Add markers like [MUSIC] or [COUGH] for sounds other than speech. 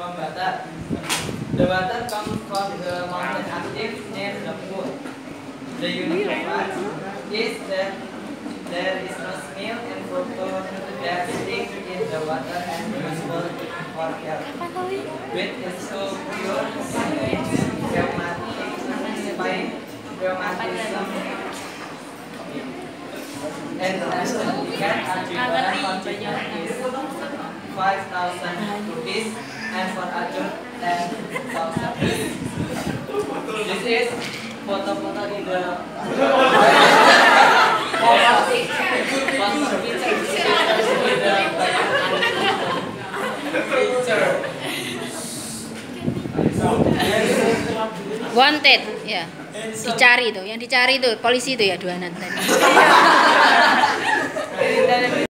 Water. The water comes from the mountain active near the. The unique part is that there is no smell and photo that stick in the water as useful for health. Which is so pure, rheumatic, rheumatism, and the certificate are contribution is 5,000 rupees and for adult 10,000 This is foto-foto in the Wanted, ya. Dicari tuh, yang dicari tuh polisi itu ya dua nanti. [LAUGHS]